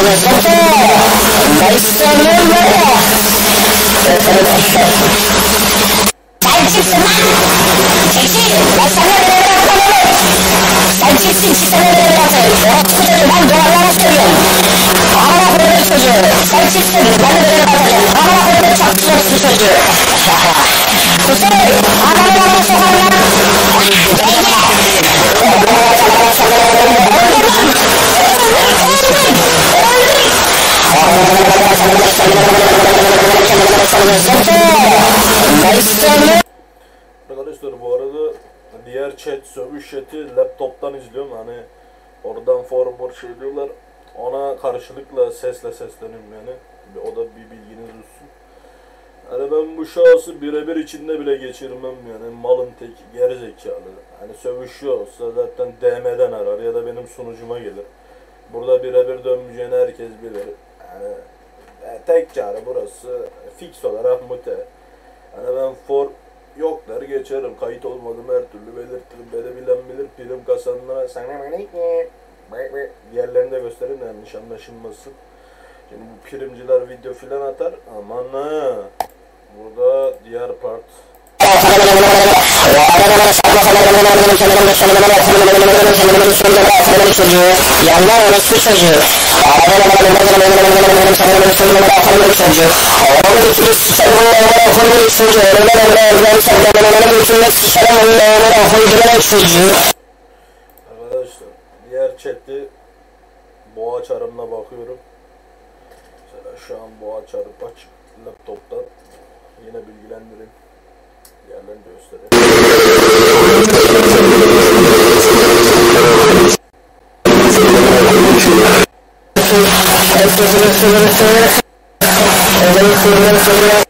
Sen kimsin lan? Çekil! Ben sana göre yapmamalıyım! Sen kimsin ki sana göre yapayım? Orası çocuğu ben duvarlara söylüyorum! Amına koyduğum çocuğu! Sen kimsin? Ben de göre yapayım! Amına koyduğum çaktırıyorsun çocuğu! Kuzey! Adamı bana sokarım diğer chat sövüş chat'i laptoptan izliyorum hani oradan forward şey diyorlar ona karşılıkla sesle sesleniyorum yani o da bir bilginiz olsun. Hani ben bu şahsı birebir içinde bile geçirmem yani malın tek gerizekalı. Hani sövüşüyorsa zaten DM'den arar ya da benim sunucuma gelir. Burada birebir dönmeyeceğini herkes bilir. Yani e, tek çare burası fix olarak mute. Hani ben for yok der geçerim. Kayıt olmadım her türlü belirtirim. Beni bilen bilir prim kasanlara sana yerlerini de gösterin de yanlış anlaşılmasın. Şimdi bu primciler video filan atar. Aman ha. Burada diğer part. Yanlar orospu çocuğu. çocuğu. Oğlum ikili sikerim onlara koyduğum çocuğu. Öyle öyle evleri sevgilerine götürmek sikerim onlara koyduğum çocuğu. Arkadaşlar diğer chat'i boğa çarımla bakıyorum. Mesela şu an boğa çarı açık laptoptan. Yine bilgilendireyim. Diğerlerini de göstereyim. Thank you.